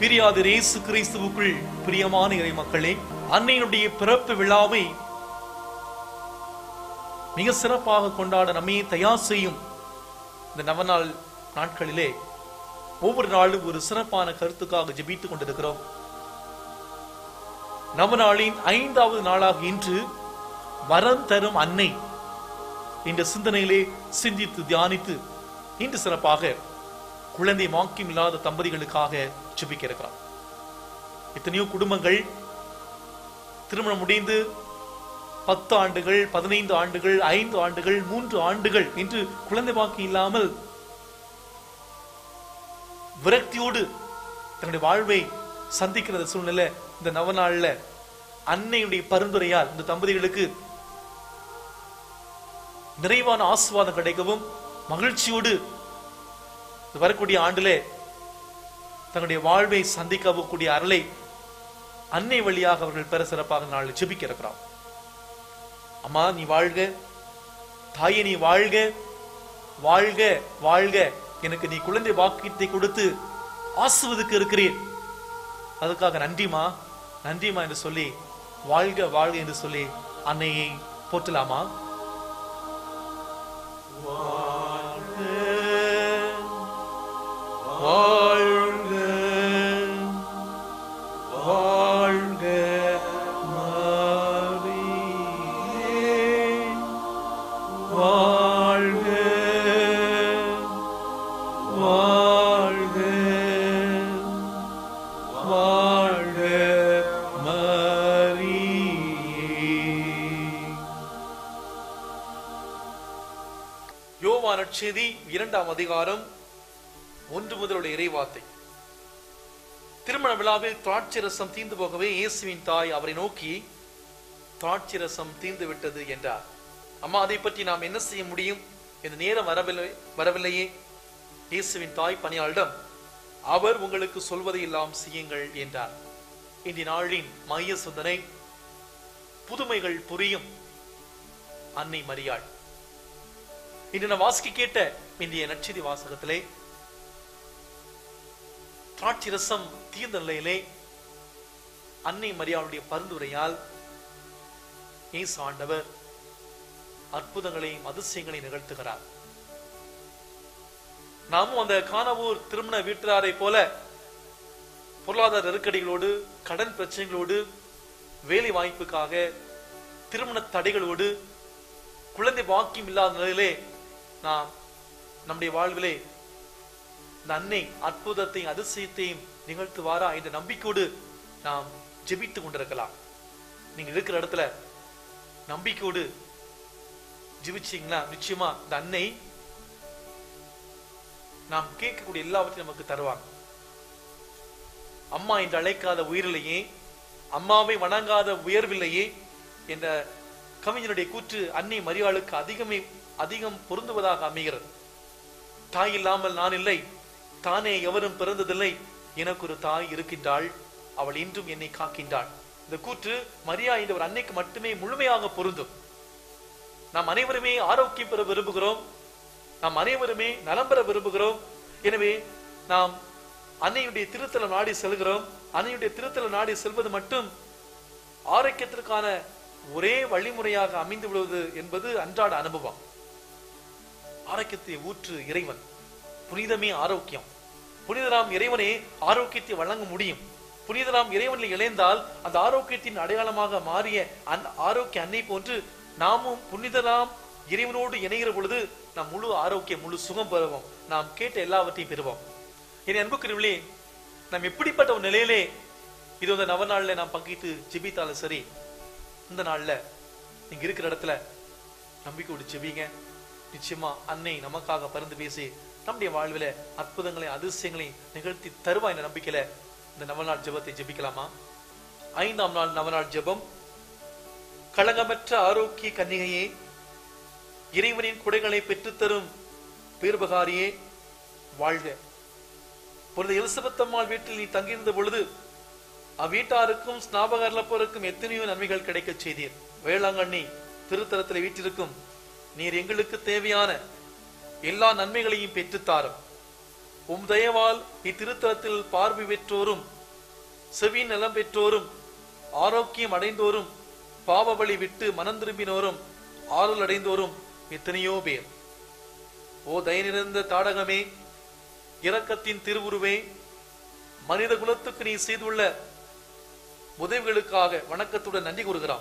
பிரியாது இயேசு கிறிஸ்துவுக்குள் பிரியமான இறை மக்களே அன்னையினுடைய பிறப்பு விழாவை மிக சிறப்பாக கொண்டாட நம்மையே தயார் செய்யும் இந்த நவநாள் நாட்களிலே ஒவ்வொரு நாளும் ஒரு சிறப்பான கருத்துக்காக ஜெபித்துக் கொண்டிருக்கிறோம். நவநாளின் ஐந்தாவது நாளாக இன்று வரம் தரும் அன்னை என்ற சிந்தனையிலே சிந்தித்து தியானித்து இன்று சிறப்பாக குழந்தை வாக்கியம் இல்லாத தம்பதிகளுக்காக ஜெபிக்க இருக்கிறோம் எத்தனையோ குடும்பங்கள் திருமணம் முடிந்து பத்து ஆண்டுகள் பதினைந்து ஆண்டுகள் ஐந்து ஆண்டுகள் மூன்று ஆண்டுகள் என்று குழந்தை வாக்கு இல்லாமல் விரக்தியோடு தன்னுடைய வாழ்வை சந்திக்கிற சூழ்நிலை இந்த நவநாள்ல அன்னையுடைய பரிந்துரையால் இந்த தம்பதிகளுக்கு நிறைவான ஆசீர்வாதம் கிடைக்கவும் மகிழ்ச்சியோடு வரக்கூடிய ஆண்டிலே தங்களுடைய வாழ்வை சந்திக்கக்கூடிய அருளை அன்னை வழியாக அவர்கள் பெற சிறப்பாக நாள் ஜெபிக்க இருக்கிறோம் அம்மா நீ வாழ்க. தாயே நீ வாழ்க. வாழ்க வாழ்க. எனக்கு நீ குழந்தை வாக்கியத்தை கொடுத்து ஆசுவதுக்கு இருக்கிறேன் அதுக்காக நன்றிமா நன்றிமா என்று சொல்லி வாழ்க வாழ்க என்று சொல்லி அன்னையை போற்றலாமா? நற்செய்தி இரண்டாம் அதிகாரம் ஒன்று முதலுடைய இறைவார்த்தை. திருமண விழாவில் திராட்சை ரசம் தீர்ந்து போகவே இயேசுவின் தாய் அவரை நோக்கி திராட்சை ரசம் தீர்ந்து விட்டது என்றார். அம்மா அதை பற்றி நாம் என்ன செய்ய முடியும்? இந்த நேரம் வரவில்லை வரவில்லையே. இயேசுவின் தாய் பணியாளிடம் அவர் உங்களுக்கு சொல்வதை எல்லாம் செய்யுங்கள் என்றார். இன்றைய நாளின் மைய சிந்தனை புதுமைகள் புரியும் அன்னை மரியாள். இன்று நான் வாசிக்க கேட்ட இந்திய நற்செய்தி வாசகத்திலே திராட்சை ரசம் தீர்ந்த நிலையிலே அன்னை மரியாளுடைய பரிந்துரையால் இயேசு ஆண்டவர் அற்புதங்களையும் அதிசயங்களையும் நிகழ்த்துகிறார். நாமும் அந்த காணவூர் திருமண வீட்டாரை போல பொருளாதார நெருக்கடிகளோடு கடன் பிரச்சனைகளோடு வேலை வாய்ப்புக்காக திருமண தடைகளோடு குழந்தை வாக்கியம் இல்லாத நிலையிலே நாம் நம்முடைய வாழ்விலே இந்த அன்னை அற்புதத்தையும் அதிசயத்தையும் நிகழ்த்துவாரா இந்த நம்பிக்கையோடு நாம் ஜெபித்துக் கொண்டிருக்கலாம். நீங்க இருக்கிற இடத்துல நம்பிக்கையோடு ஜெபிச்சீங்களா? நிச்சயமா இந்த அன்னை நாம் கேட்கக்கூடிய எல்லாவற்றையும் நமக்கு தருவாங்க அம்மா என்று அழைக்காத உயிரிலேயே அம்மாவை வணங்காத உயர்வில்லையே என்ற கவிஞனுடைய கூற்று அன்னை மரியாளுக்கு அதிகமே அதிகம் பொருந்துவதாக அமைகிறது. தாய் இல்லாமல் நான் இல்லை தானே எவரும் பிறந்ததில்லை எனக்கு ஒரு தாய் இருக்கின்றாள் அவள் இன்றும் என்னை காக்கின்றாள். இந்த கூற்று மரியா என்ற ஒரு அன்னைக்கு மட்டுமே முழுமையாக பொருந்தும். நாம் அனைவருமே ஆரோக்கியம் பெற விரும்புகிறோம் நாம் அனைவருமே நலம் பெற விரும்புகிறோம். எனவே நாம் அன்னையுடைய திருத்தல நாடி செல்கிறோம். அன்னையுடைய திருத்தல நாடி செல்வது மட்டும் ஆரோக்கியத்திற்கான ஒரே வழிமுறையாக அமைந்து விடுவது என்பது அன்றாட அனுபவம். ஆரோக்கியத்தை ஊற்று இறைவன். புனிதமே ஆரோக்கியம். புனிதராம் இறைவனே ஆரோக்கியத்தை வழங்க முடியும். புனிதராம் இறைவனில் இணைந்தால் அந்த ஆரோக்கியத்தின் அடையாளமாக மாறிய அந் ஆரோக்கிய அன்னை போன்று நாமும் புனிதராம் இறைவனோடு இணைகிற பொழுது நாம் முழு ஆரோக்கியம் முழு சுகம் பெறுவோம். நாம் கேட்ட எல்லாவற்றையும் பெறுவோம். என் அன்புக்குரியவர்களே நாம் எப்படிப்பட்ட ஒரு நிலையிலே இது வந்து நவநாளில் நாம் பங்கிட்டு ஜிபித்தாலும் சரி இந்த நாள்ல நீங்க இருக்கிற இடத்துல நம்பிக்கையோடு ஜெபிங்க நிச்சயமா அன்னை நமக்காக பருந்து பேசி நம்முடைய வாழ்வில அற்புதங்களை அதிசயங்களை நிகழ்த்தி தருவா என்ற நம்பிக்கையில இந்த நவநாள் ஜெபத்தை ஜெபிக்கலாமா? ஐந்தாம் நாள் நவநாள் ஜெபம். களங்கமற்ற ஆரோக்கிய கன்னிகையே இறைவனின் குடைகளை பெற்றுத்தரும் பேர்பகாரியே வாழ்க. பொழுது எலிசபெத் அம்மாள் வீட்டில் நீ தங்கியிருந்த பொழுது அவ்வீட்டாருக்கும் ஸ்நாபகர்லப்போருக்கும் எத்தனையோ நன்மைகள் கிடைக்கச் செய்தீர். வேளாங்கண்ணி திருத்தலத்தில் வீற்றிருக்கும். நீர் எங்களுக்கு தேவையான எல்லா நன்மைகளையும் பெற்றுத்தாரும் உம் தயவால் இத்திருத்தலத்தில் பார்வை பெற்றோரும் செவி நலம் பெற்றோரும் ஆரோக்கியம் அடைந்தோரும் பாவ வழி விட்டு மனம் திரும்பினோரும் ஆறுதல் அடைந்தோரும் எத்தனையோ பேர். ஓ தயனிருந்த தாடகமே இரக்கத்தின் திருவுருவே மனித குலத்துக்கு நீ செய்துள்ள உதவிகளுக்காக வணக்கத்துடன் நன்றி கூறுகிறோம்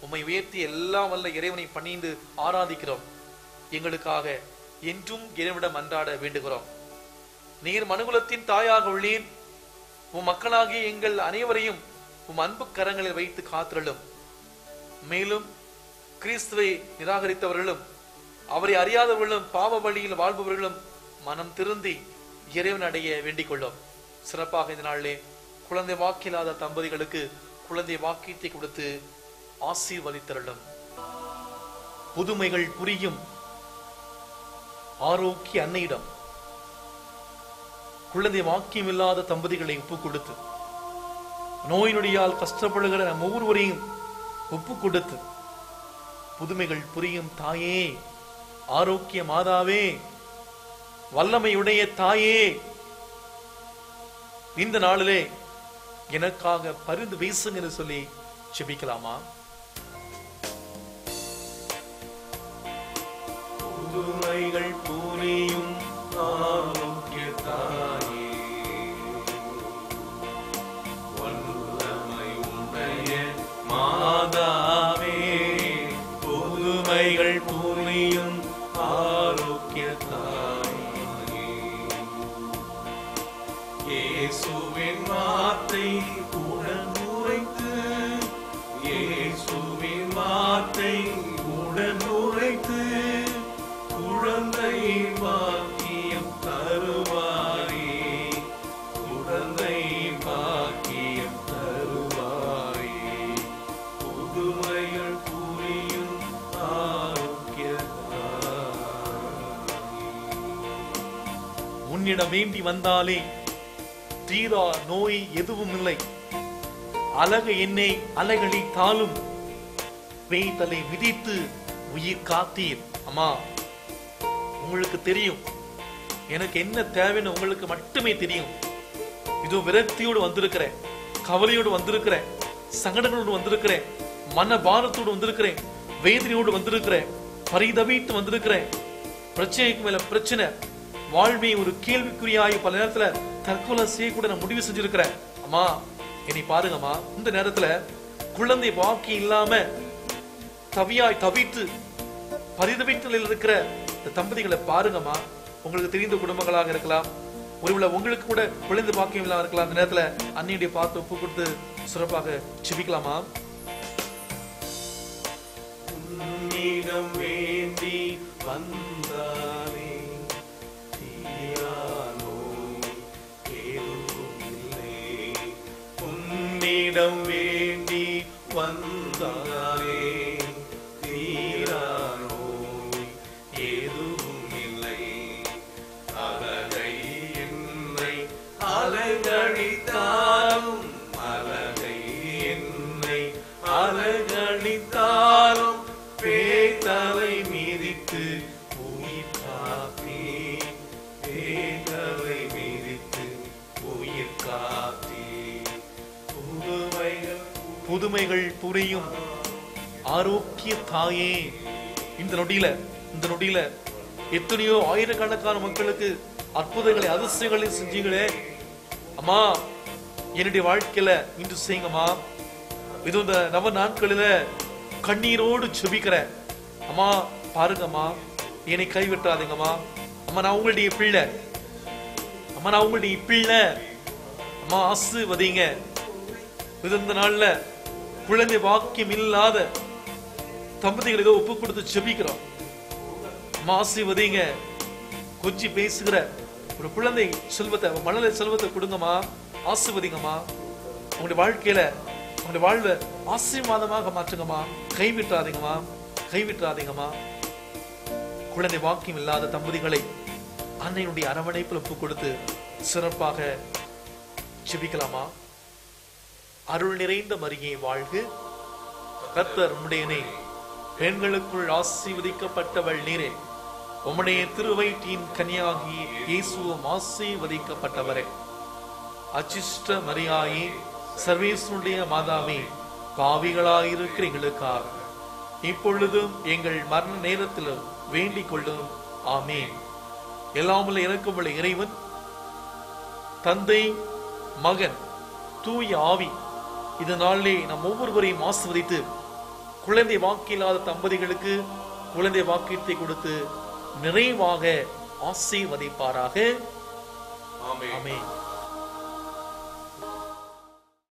உம்மை உயர்த்தி எல்லாம் வல்ல இறைவனை பணிந்து ஆராதிக்கிறோம். எங்களுக்காக என்றும் இறைவிடம் அன்றாட வேண்டுகிறோம். நீர் மனுகுலத்தின் தாயாக உள்ளீர். உம் மக்களாகிய எங்கள் அனைவரையும் உம் அன்பு கரங்களில் வைத்து காத்திரலும் மேலும் கிறிஸ்துவை நிராகரித்தவர்களும் அவரை அறியாதவர்களும் பாவ வழியில் வாழ்பவர்களும் மனம் திருந்தி இறைவன் அடைய வேண்டிக் கொள்ளும். சிறப்பாக இந்த நாளிலே குழந்தை வாக்கில்லாத தம்பதிகளுக்கு குழந்தை வாக்கியத்தை கொடுத்து ஆசீர்வதித்தருளும். புதுமைகள் புரியும் ஆரோக்கிய அன்னையிடம். குழந்தை வாக்கியம் இல்லாத தம்பதிகளை ஒப்பு கொடுத்து நோய் நொடியால் கஷ்டப்படுகிற நம் ஒவ்வொருவரையும் ஒப்பு கொடுத்து புதுமைகள் புரியும் தாயே ஆரோக்கிய மாதாவே வல்லமையுடைய தாயே. இந்த நாளிலே எனக்காக பரிந்து பேசுங்க சொல்லி செபிக்கலாமா புதுமைகள் புரியும் ஆ உன்னிடம் வேண்டி வந்தாலே தீரா நோய் எதுவும் இல்லை. அழக என்னை அலைகளி தாளும் பேய்தலை விதித்து உயிர் காத்தீர். அம்மா உங்களுக்கு தெரியும். எனக்கு என்ன தேவைன்னு உங்களுக்கு மட்டுமே தெரியும். இது விரக்தியோடு வந்திருக்கிறேன் கவலையோடு வந்திருக்கிறேன் சங்கடங்களோடு வந்திருக்கிறேன் மன பாரத்தோடு வந்திருக்கிறேன் வேதனையோடு வந்திருக்கிறேன் பரிதவிட்டு வந்திருக்கிறேன். பிரச்சனைக்கு மேல பிரச்சனை வாழ்வை ஒரு கேள்விக்குறியாய் பல நேரத்துல தற்கொலை செய்யக்கூட நான் முடிவு செஞ்சிருக்கிறேன். அம்மா என்னை பாருங்கம்மா இந்த நேரத்துல குழந்தை வாக்கி இல்லாம தவியாய் தவித்து பரிதவித்தலில் இருக்கிற இந்த தம்பதிகளை பாருங்கம்மா. உங்களுக்கு தெரிந்த குடும்பங்களாக இருக்கலாம். ஒருவேளை உங்களுக்கு கூட குழந்தை பாக்கியம் இல்லாம இருக்கலாம். அந்த நேரத்துல அன்னியுடைய பார்த்து ஒப்பு கொடுத்து சிறப்பாக சிபிக்கலாமா? வேண்டி உன்னிடம் வேண்டி வந்தாரே தீரானோ எதுவும் இல்லை. அழகை என்னை புதுமைகள் புரியும் ஆரோக்கிய தாயே. இந்த நொடியில இந்த நொடியில எத்தனையோ ஆயிரக்கணக்கான மக்களுக்கு அற்புதங்களை அதிசயங்களை செஞ்சீங்களே. அம்மா என்னுடைய வாழ்க்கையில இன்று செய்யுங்கம்மா. இது இந்த நவ நாட்களில கண்ணீரோடு செபிக்கிறேன் அம்மா பாருங்கம்மா. என்னை கைவிட்டாதீங்கம்மா. அம்மா நான் உங்களுடைய பிள்ளை. அம்மா நான் உங்களுடைய பிள்ளை. அம்மா ஆசீர்வதிங்க. இது இந்த நாள்ல குழந்தை வாக்கியம் இல்லாத தம்பதிகளுக்கு ஒப்பு கொடுத்து செபிக்கிறோம். மாசிவதிங்க ஆசீர்வதிங்க கொஞ்சி பேசுகிற ஒரு குழந்தை செல்வத்தை மணலை செல்வத்தை கொடுங்கம்மா ஆசிர்வதிங்கம்மா. உங்களுடைய வாழ்க்கையில உங்களுடைய வாழ்வை ஆசீர்வாதமாக மாற்றுங்கம்மா. கைவிட்டாதீங்கம்மா கைவிட்டாதீங்கம்மா. குழந்தை வாக்கியம் இல்லாத தம்பதிகளை அன்னையினுடைய அரவணைப்பில் ஒப்பு கொடுத்து சிறப்பாக செபிக்கலாமா? அருள் நிறைந்த மரியே வாழ்க. கர்த்தர் உடையனே பெண்களுக்குள் ஆசீர்வதிக்கப்பட்டவள் நீரே. உம்முடைய திருவயிற்றின் கனியாகி இயேசுவும் ஆசீர்வதிக்கப்பட்டவரே. அச்சிஷ்ட மரியாயே சர்வேசனுடைய மாதாவே பாவிகளாயிருக்கிற எங்களுக்காக இப்பொழுதும் எங்கள் மரண நேரத்திலும் வேண்டிக் கொள்ளும். ஆமேன். எல்லாமுள்ள இறக்கமுள்ள இறைவன் தந்தை மகன் தூய ஆவி இதனாலே நம் ஒவ்வொருவரையும் ஆசிர்வதித்து குழந்தை வாக்கில்லாத தம்பதிகளுக்கு குழந்தை வாக்கியத்தை கொடுத்து நிறைவாக ஆசீர்வதிப்பாராக. ஆமென்.